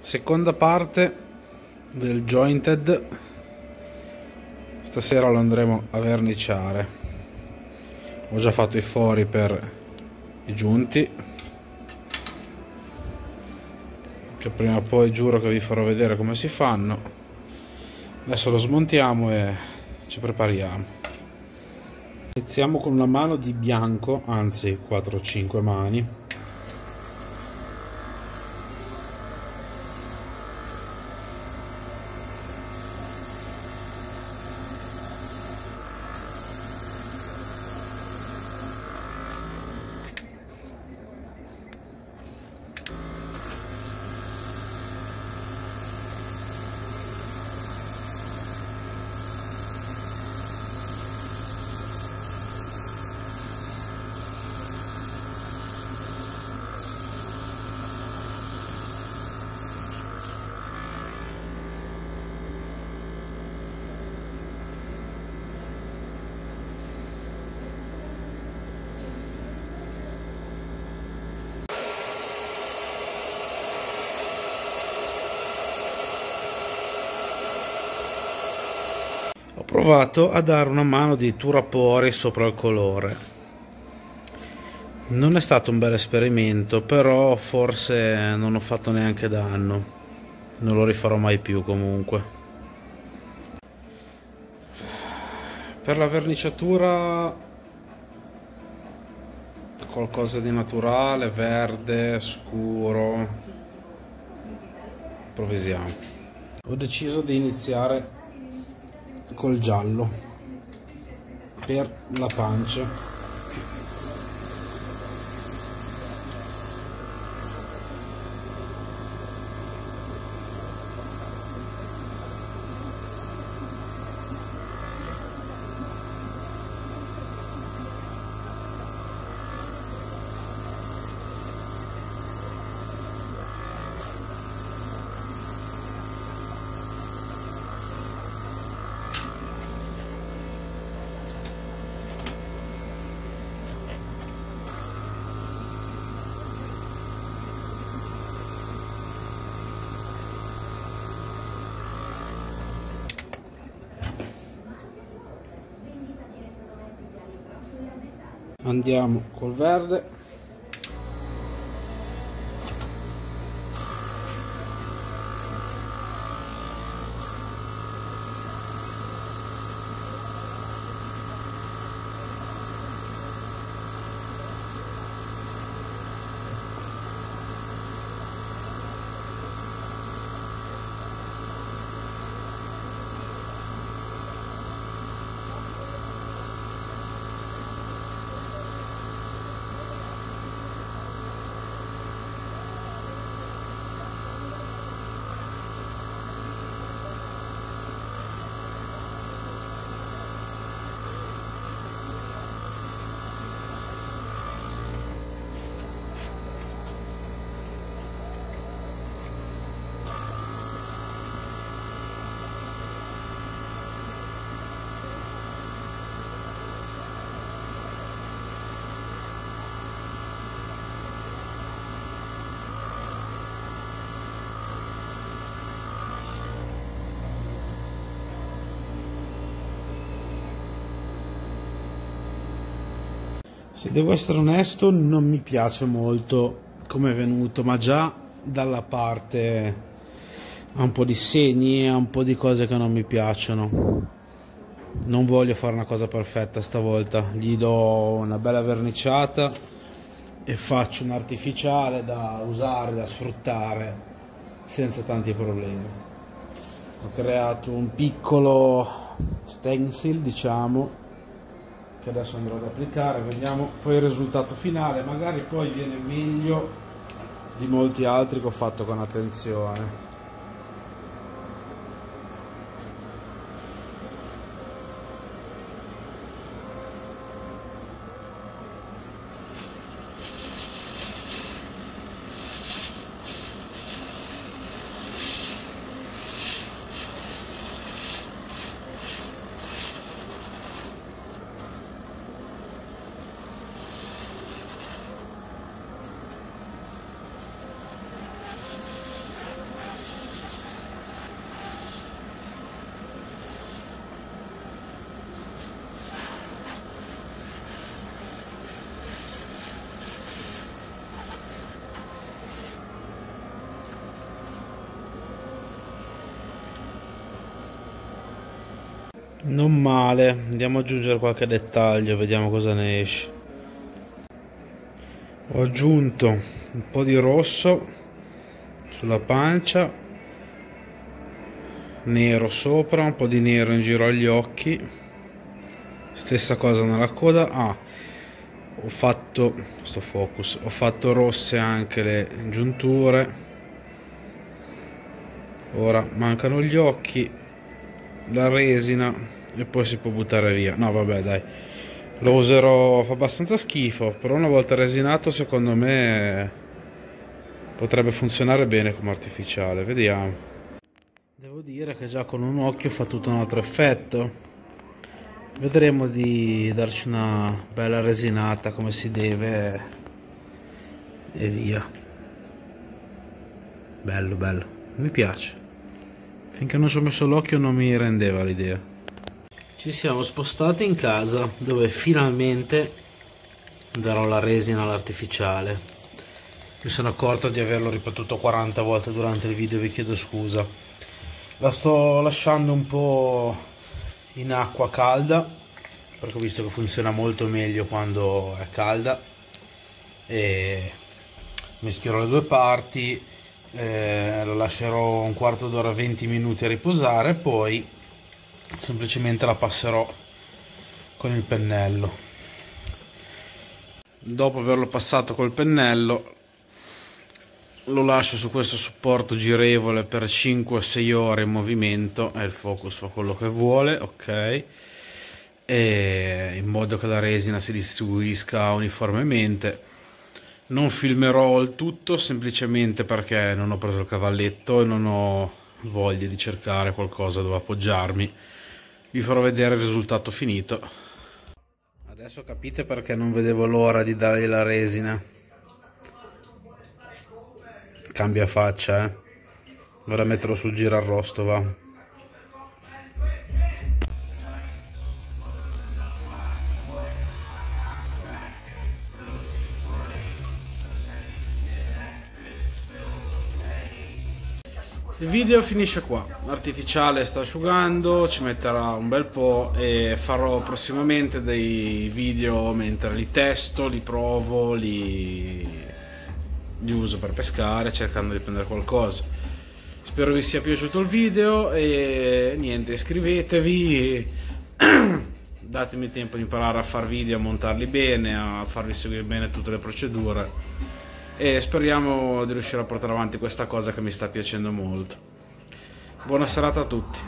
seconda parte del jointed. Stasera lo andremo a verniciare. Ho già fatto i fori per i giunti. Che prima o poi giuro che vi farò vedere come si fanno. Adesso lo smontiamo e ci prepariamo. Iniziamo con una mano di bianco anzi 4-5 mani ho provato a dare una mano di turapori sopra il colore. Non è stato un bel esperimento però forse non ho fatto neanche danno. Non lo rifarò mai più comunque. Per la verniciatura qualcosa di naturale verde scuro. Improvvisiamo. Ho deciso di iniziare col giallo per la pancia andiamo col verde Se devo essere onesto, non mi piace molto come è venuto, ma già dalla parte ha un po' di segni, ha un po' di cose che non mi piacciono. Non voglio fare una cosa perfetta stavolta, gli do una bella verniciata e faccio un artificiale da usare, da sfruttare senza tanti problemi. Ho creato un piccolo stencil, diciamo, che adesso andrò ad applicare, vediamo poi il risultato finale, magari poi viene meglio di molti altri che ho fatto con attenzione. Non male andiamo ad aggiungere qualche dettaglio vediamo cosa ne esce. Ho aggiunto un po' di rosso sulla pancia nero sopra un po' di nero in giro agli occhi. Stessa cosa nella coda. Ah ho fatto sto focus ho fatto rosse anche le giunture. Ora mancano gli occhi la resina e poi si può buttare via. No vabbè dai. Lo userò fa abbastanza schifo però una volta resinato secondo me potrebbe funzionare bene come artificiale. Vediamo. Devo dire che già con un occhio fa tutto un altro effetto. Vedremo di darci una bella resinata come si deve e via. Bello bello. Mi piace finché non ci ho messo l'occhio non mi rendeva l'idea ci siamo spostati in casa dove finalmente darò la resina all'artificiale. Mi sono accorto di averlo ripetuto 40 volte durante il video, vi chiedo scusa. La sto lasciando un po' in acqua calda perché ho visto che funziona molto meglio quando è calda e mischierò le due parti eh, lo lascerò un quarto d'ora 20 minuti a riposare poi semplicemente la passerò con il pennello. Dopo averlo passato col pennello lo lascio su questo supporto girevole per 5-6 ore in movimento e il focus fa quello che vuole ok? E in modo che la resina si distribuisca uniformemente non filmerò il tutto semplicemente perché non ho preso il cavalletto e non ho voglia di cercare qualcosa dove appoggiarmi. Vi farò vedere il risultato finito. Adesso capite perché non vedevo l'ora di dargli la resina. Cambia faccia eh. Ora metterlo sul girarrosto va Il video finisce qua, l'artificiale sta asciugando, ci metterà un bel po' e farò prossimamente dei video mentre li testo, li provo, li, li uso per pescare cercando di prendere qualcosa. Spero vi sia piaciuto il video e niente, iscrivetevi, datemi tempo di imparare a fare video, a montarli bene, a farvi seguire bene tutte le procedure e speriamo di riuscire a portare avanti questa cosa che mi sta piacendo molto. Buona serata a tutti.